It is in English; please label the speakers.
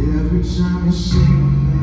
Speaker 1: Every time you sing